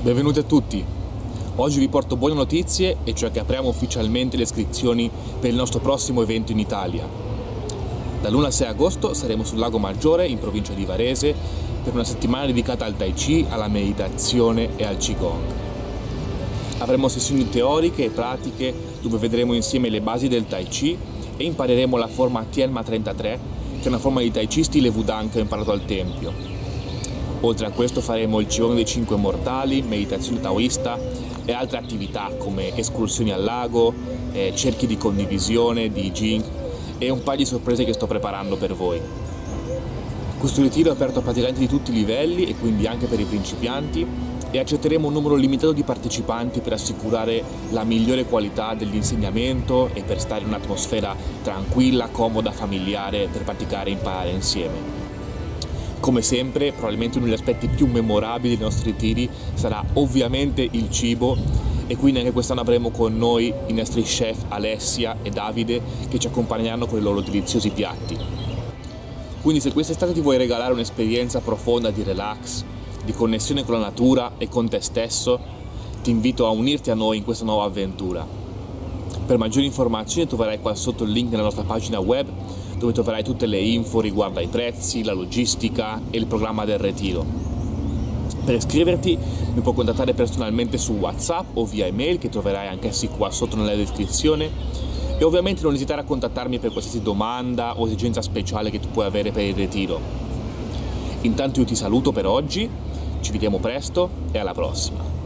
Benvenuti a tutti! Oggi vi porto buone notizie e cioè che apriamo ufficialmente le iscrizioni per il nostro prossimo evento in Italia. Dall'1 al 6 agosto saremo sul Lago Maggiore in provincia di Varese per una settimana dedicata al Tai Chi, alla meditazione e al Qigong. Avremo sessioni teoriche e pratiche dove vedremo insieme le basi del Tai Chi e impareremo la forma Tianma 33 che è una forma di Tai Chi stile Wudang che ho imparato al Tempio. Oltre a questo faremo il Qigong dei Cinque Mortali, meditazione taoista e altre attività come escursioni al lago, eh, cerchi di condivisione, di Jing e un paio di sorprese che sto preparando per voi. Questo ritiro è aperto a praticanti di tutti i livelli e quindi anche per i principianti e accetteremo un numero limitato di partecipanti per assicurare la migliore qualità dell'insegnamento e per stare in un'atmosfera tranquilla, comoda, familiare per praticare e imparare insieme. Come sempre, probabilmente uno degli aspetti più memorabili dei nostri ritiri sarà ovviamente il cibo e quindi anche quest'anno avremo con noi i nostri chef Alessia e Davide che ci accompagneranno con i loro deliziosi piatti. Quindi se quest'estate ti vuoi regalare un'esperienza profonda di relax, di connessione con la natura e con te stesso, ti invito a unirti a noi in questa nuova avventura. Per maggiori informazioni troverai qua sotto il link nella nostra pagina web dove troverai tutte le info riguardo ai prezzi, la logistica e il programma del ritiro. Per iscriverti mi puoi contattare personalmente su WhatsApp o via email che troverai anch'essi qua sotto nella descrizione e ovviamente non esitare a contattarmi per qualsiasi domanda o esigenza speciale che tu puoi avere per il ritiro. Intanto io ti saluto per oggi, ci vediamo presto e alla prossima.